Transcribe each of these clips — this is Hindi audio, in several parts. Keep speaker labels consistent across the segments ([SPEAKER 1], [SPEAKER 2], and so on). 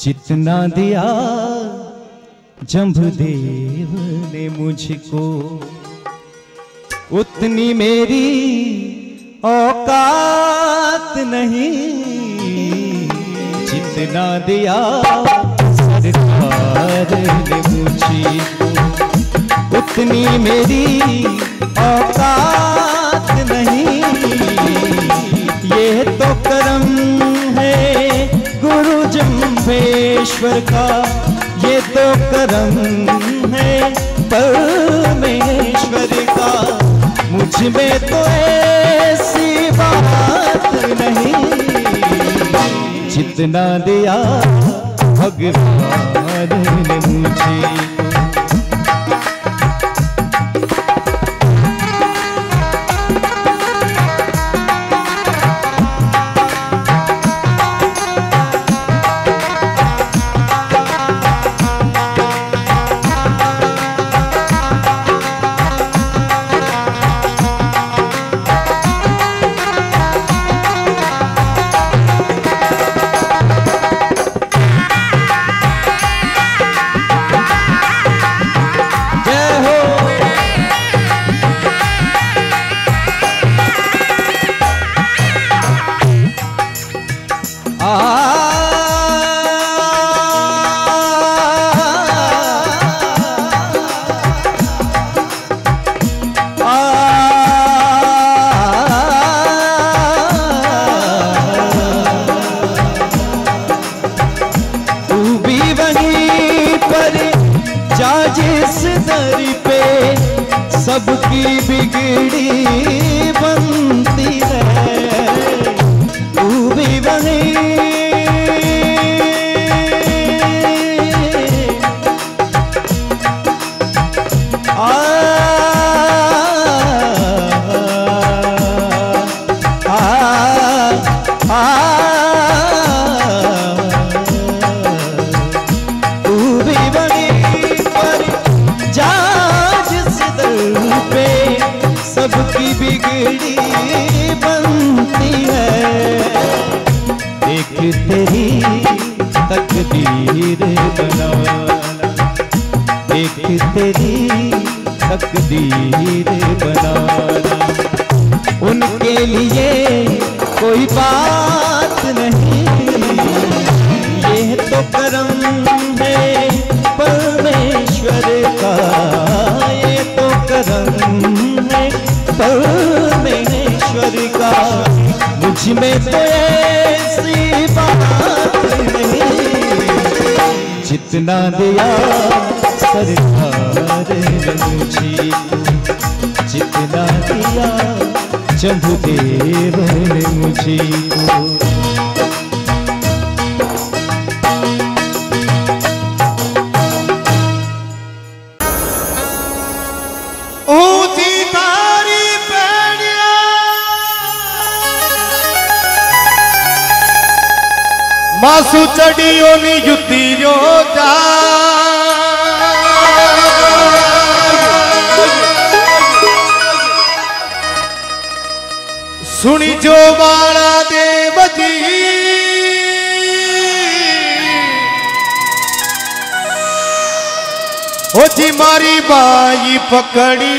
[SPEAKER 1] जितना दिया जम्भदेव ने मुझको, उतनी मेरी औकात नहीं। जितना दिया सरकार ने मुझको, उतनी मेरी औकात जम्भेश्वर का ये तो करम है। परमेश्वर का मुझमें तो ऐसी बात नहीं। जितना दिया भगवान ने मुझे दर पे सबकी बिगड़ी बनती है। तू भी वहीं कोई बात नहीं। ये तो करम है परमेश्वर का। ये तो करम है परमेश्वर का। मुझमें तो ऐसी बात नहीं। जितना दिया सरकार ने मुझे जम्बुदेव ने मुझे को
[SPEAKER 2] मासू चढ़ियो नी जुती जो जा। सुनी जो बाड़ा देव जी। ओ जी मारी बाई पकड़ी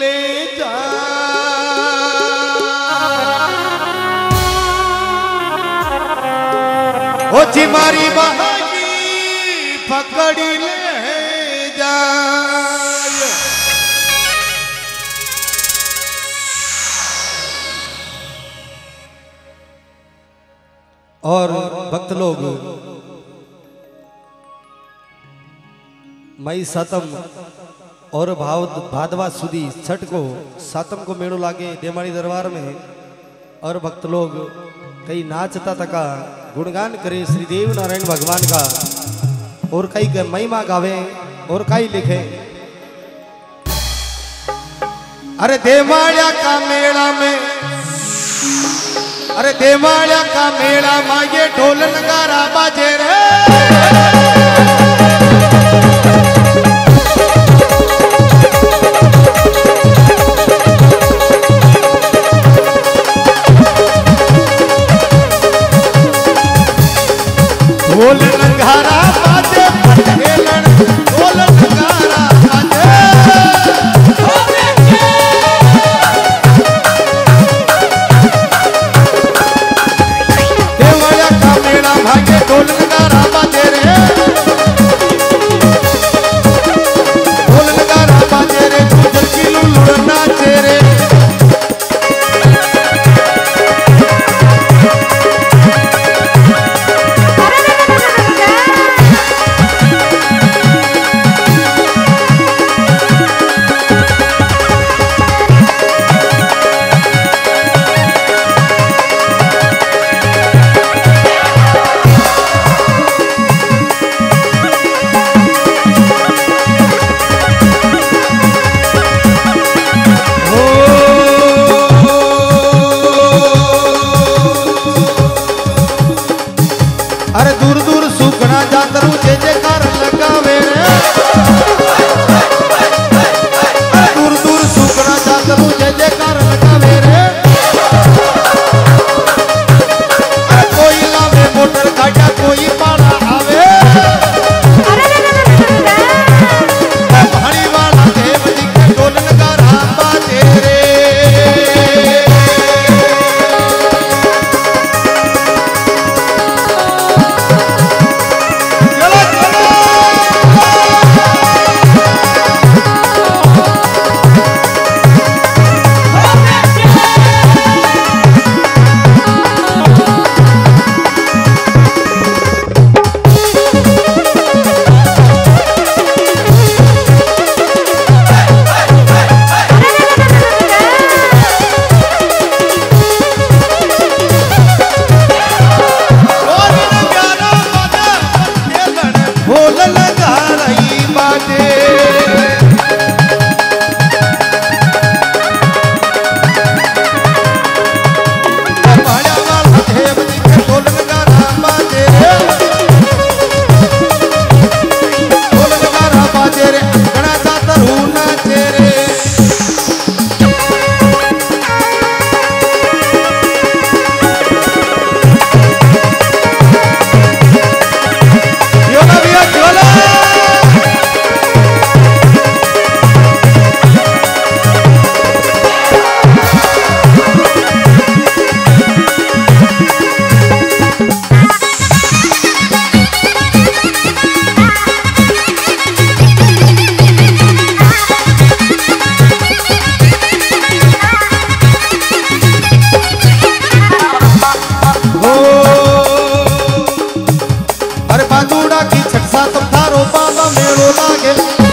[SPEAKER 2] ले जा। ओ और भक्त लोग, मई सातम और भाव भादवा सुदी छठ को सातम को मेड़ो लागे देमाड़ी दरबार में। और भक्त लोग कई नाचता तका, गुणगान करे श्री देव नारायण भगवान का। और कई महिमा गावे और कई लिखे। अरे देवाड़िया का मेला में अरे देवाड़ा का मेला में ये ढोल नगारा बाजे रे. ही बाबा मेरो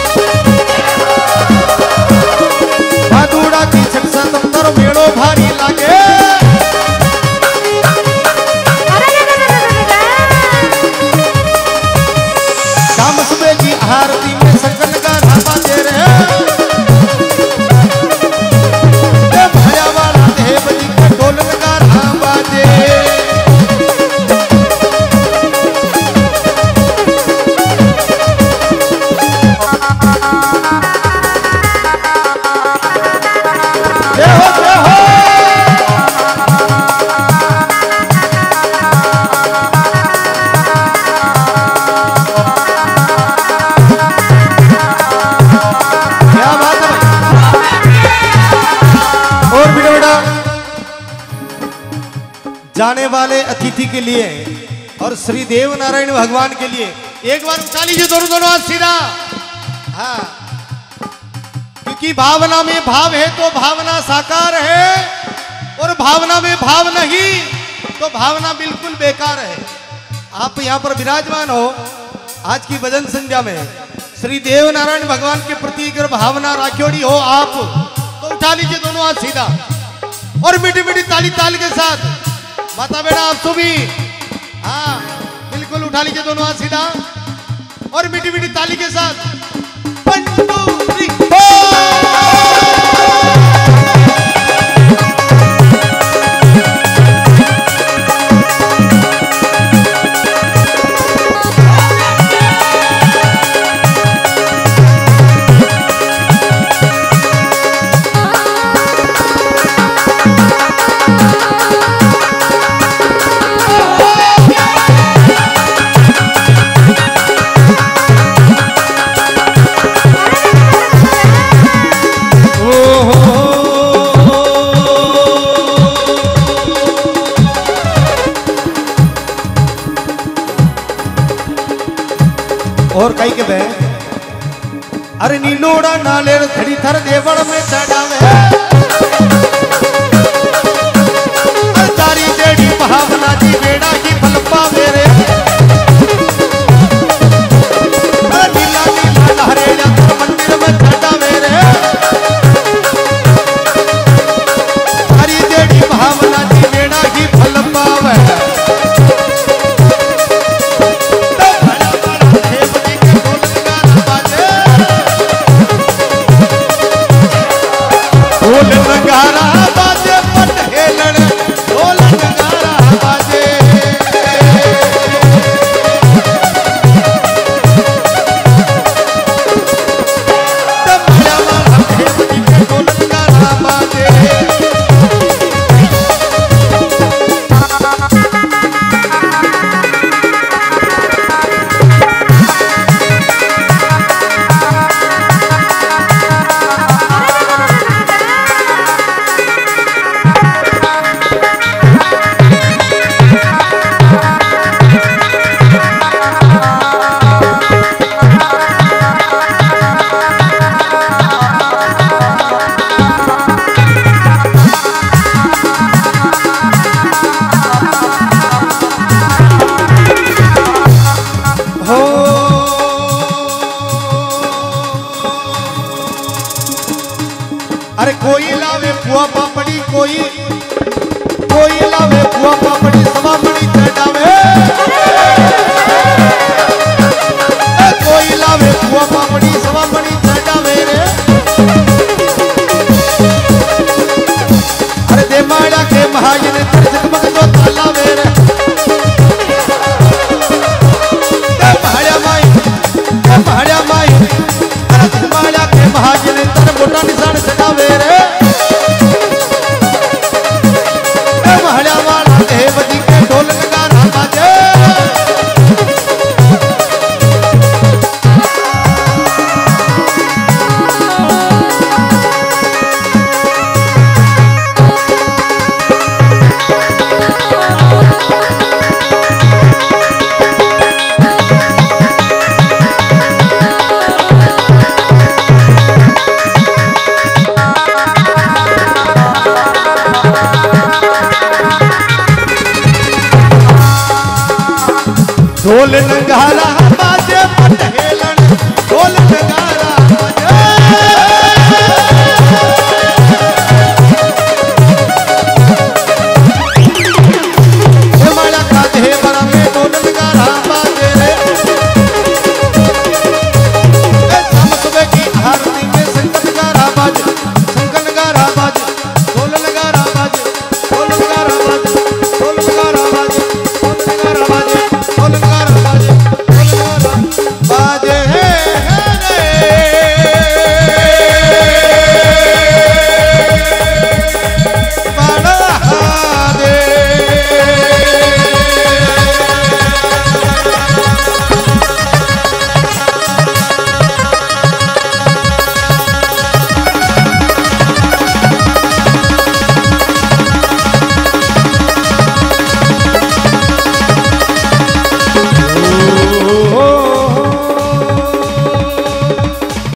[SPEAKER 2] अतिथि के लिए और श्री देव नारायण भगवान के लिए। एक बार उठा लीजिए दोनों दोनों हाथ सीधा। हाँ। क्योंकि भावना में भाव है तो भावना साकार है और भावना में भाव नहीं तो भावना बिल्कुल बेकार है। आप यहाँ पर विराजमान हो आज की भजन संध्या में। श्री देव नारायण भगवान के प्रति अगर भावना राखियोड़ी हो आप तो उठा लीजिए दोनों हाथ सीधा और मीठी मीठी ताली ताल के साथ। माता बेटा आप तो भी हाँ बिल्कुल उठा लीजिए दोनों हाथ सीधा। और मीठी मीठी ताली के साथ। One, ಹರಿನಿ ನೋಡ ನಾಳೆ ಕಡಿತರ ದೇವಳ ಮೇಲೆ लावे फुआ पापड़ी कोई कोई लावे पुआ पापड़ी सवा बड़ी चढ़ावे ढोल नंगारा